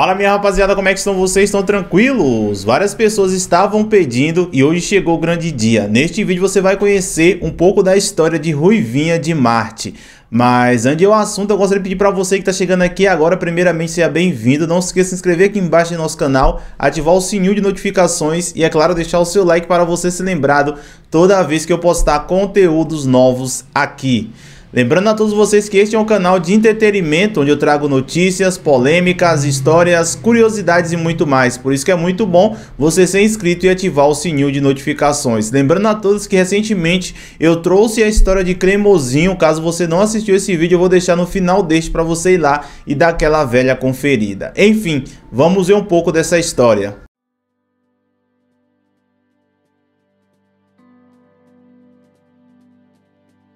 Fala minha rapaziada, como é que estão vocês? Estão tranquilos? Várias pessoas estavam pedindo e hoje chegou o grande dia. Neste vídeo você vai conhecer um pouco da história de Ruivinha de Marte. Mas antes do assunto, eu gostaria de pedir para você que está chegando aqui agora, primeiramente, seja bem-vindo. Não se esqueça de se inscrever aqui embaixo no nosso canal, ativar o sininho de notificações e, é claro, deixar o seu like para você ser lembrado toda vez que eu postar conteúdos novos aqui. Lembrando a todos vocês que este é um canal de entretenimento onde eu trago notícias, polêmicas, histórias, curiosidades e muito mais. Por isso que é muito bom você ser inscrito e ativar o sininho de notificações. Lembrando a todos que recentemente eu trouxe a história de Cremosinho. Caso você não assistiu esse vídeo, eu vou deixar no final deste para você ir lá e dar aquela velha conferida. Enfim, vamos ver um pouco dessa história.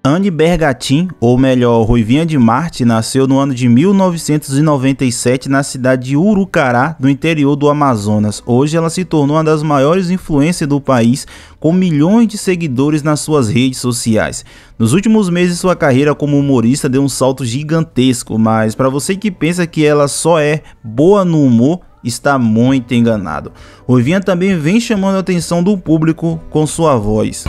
Anne Bergatin, ou melhor, Ruivinha de Marte, nasceu no ano de 1997 na cidade de Urucará, no interior do Amazonas. Hoje ela se tornou uma das maiores influências do país, com milhões de seguidores nas suas redes sociais. Nos últimos meses, sua carreira como humorista deu um salto gigantesco, mas para você que pensa que ela só é boa no humor, está muito enganado. Ruivinha também vem chamando a atenção do público com sua voz.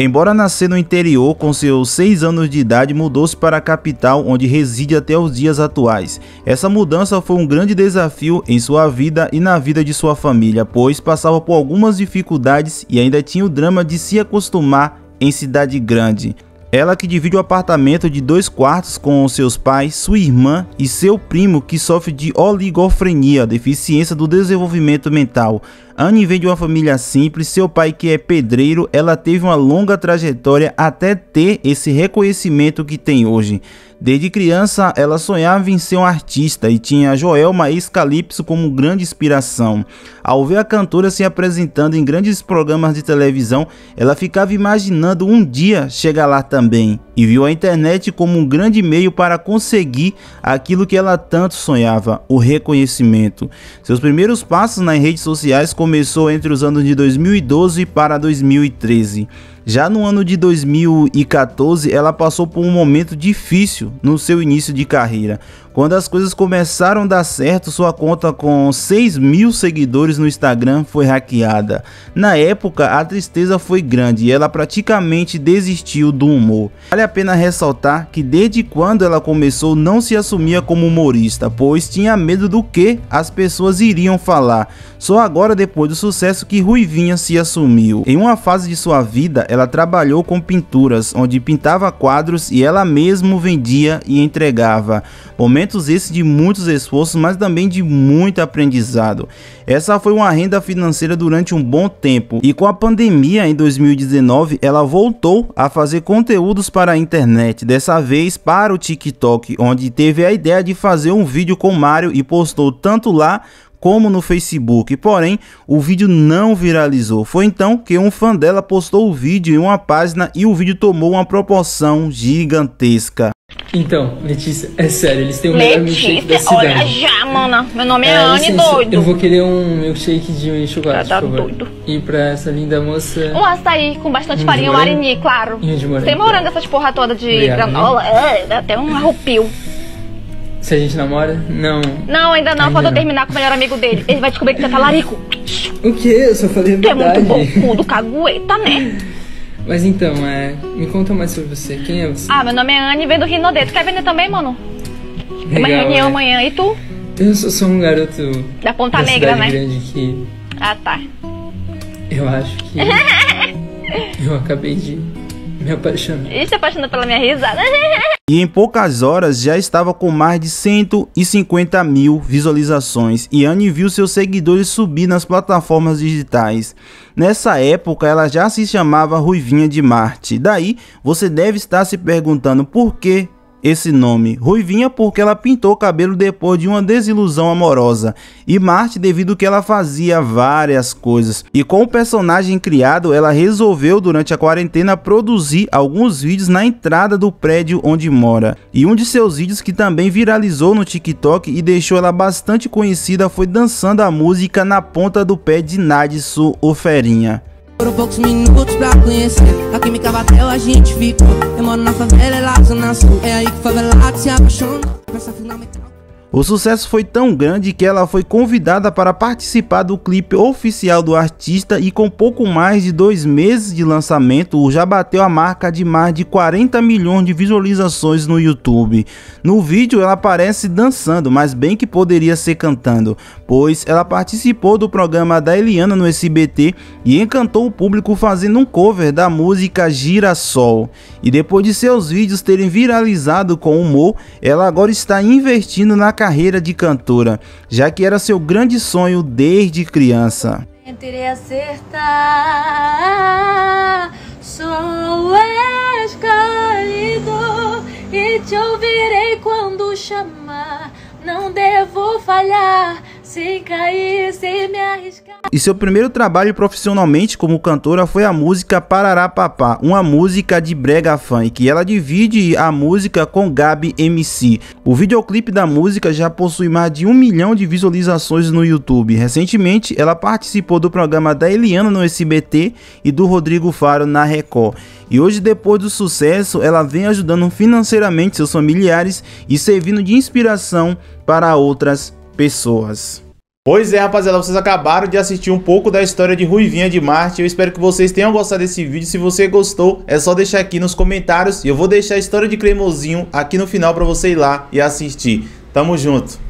Embora nascer no interior, com seus 6 anos de idade mudou-se para a capital, onde reside até os dias atuais. Essa mudança foi um grande desafio em sua vida e na vida de sua família, pois passava por algumas dificuldades e ainda tinha o drama de se acostumar em cidade grande. Ela que divide o apartamento de dois quartos com seus pais, sua irmã e seu primo que sofre de oligofrenia, deficiência do desenvolvimento mental. Anne vem de uma família simples, seu pai que é pedreiro, ela teve uma longa trajetória até ter esse reconhecimento que tem hoje. Desde criança, ela sonhava em ser um artista e tinha Joelma Escalipso como grande inspiração. Ao ver a cantora se apresentando em grandes programas de televisão, ela ficava imaginando um dia chegar lá também e viu a internet como um grande meio para conseguir aquilo que ela tanto sonhava, o reconhecimento. Seus primeiros passos nas redes sociais começou entre os anos de 2012 para 2013. Já no ano de 2014, ela passou por um momento difícil no seu início de carreira. Quando as coisas começaram a dar certo, sua conta com 6 mil seguidores no Instagram foi hackeada. Na época, a tristeza foi grande e ela praticamente desistiu do humor. Vale a pena ressaltar que desde quando ela começou não se assumia como humorista, pois tinha medo do que as pessoas iriam falar. Só agora, depois do sucesso, que Ruivinha se assumiu. Em uma fase de sua vida, ela trabalhou com pinturas, onde pintava quadros e ela mesmo vendia e entregava. Momentos esses de muitos esforços, mas também de muito aprendizado. Essa foi uma renda financeira durante um bom tempo e com a pandemia em 2019 ela voltou a fazer conteúdos para a internet, dessa vez para o TikTok, onde teve a ideia de fazer um vídeo com Mario e postou tanto lá como no Facebook, porém o vídeo não viralizou. Foi então que um fã dela postou o vídeo em uma página e o vídeo tomou uma proporção gigantesca. Então, Letícia, é sério, eles têm o melhor milkshake da cidade. olha já, mana. Meu nome é, é Anne, doido. Eu vou querer um milkshake de chocolate, tá por favor. doido. E pra essa linda moça... Um açaí com bastante Um farinha, um arini, claro. E um de morango. Sem morango, essas porra toda de Obrigado, granola. É, dá até um arrupio. Se a gente namora? Não. Não, ainda não. Ainda não. terminar com o melhor amigo dele, ele vai descobrir que você tá larico. O que? Eu só falei a Tu é verdade. muito bocudo, cagueta, né? Mas então, é... Me conta mais sobre você. Quem é você? Ah, meu nome é Anne, vem do Rinodê. Tu quer vender também, mano? Tem uma Legal, reunião é. amanhã. E tu? Eu sou só um garoto Da Ponta da Negra, né? grande que Ah, tá. eu acho que eu acabei de me apaixonar. E se apaixonou pela minha risada? E em poucas horas já estava com mais de 150 mil visualizações e Anne viu seus seguidores subir nas plataformas digitais. Nessa época ela já se chamava Ruivinha de Marte. Daí você deve estar se perguntando por que esse nome. Ruivinha porque ela pintou o cabelo depois de uma desilusão amorosa. E Marte devido que ela fazia várias coisas. E com o personagem criado, ela resolveu durante a quarentena produzir alguns vídeos na entrada do prédio onde mora. E um de seus vídeos que também viralizou no TikTok e deixou ela bastante conhecida foi dançando a música na ponta do pé de Nadsu Oferinha. Foram poucos minutos pra conhecer. A química bateu, a gente ficou. Eu moro na favela, é lá zona sul. É aí que favelado se apaixona. Peça fundamental o sucesso foi tão grande que ela foi convidada para participar do clipe oficial do artista e com pouco mais de dois meses de lançamento já bateu a marca de mais de 40 milhões de visualizações no YouTube. No vídeo ela aparece dançando, mas bem que poderia ser cantando, pois ela participou do programa da Eliana no SBT e encantou o público fazendo um cover da música Girassol. E depois de seus vídeos terem viralizado com humor, ela agora está investindo na carreira de cantora, já que era seu grande sonho desde criança. Tentarei acertar, sou escolhido e te ouvirei quando chamar. Não devo falhar, sem cair, sem me arriscar. E seu primeiro trabalho profissionalmente como cantora foi a música Parará Papá, uma música de brega funk. Ela divide a música com Gabi MC. O videoclipe da música já possui mais de um milhão de visualizações no YouTube. Recentemente, ela participou do programa da Eliana no SBT e do Rodrigo Faro na Record. E hoje, depois do sucesso, ela vem ajudando financeiramente seus familiares e servindo de inspiração para outras pessoas. Pois é, rapaziada, vocês acabaram de assistir um pouco da história de Ruivinha de Marte. Eu espero que vocês tenham gostado desse vídeo. Se você gostou, é só deixar aqui nos comentários. E eu vou deixar a história de Cremosinho aqui no final para você ir lá e assistir. Tamo junto!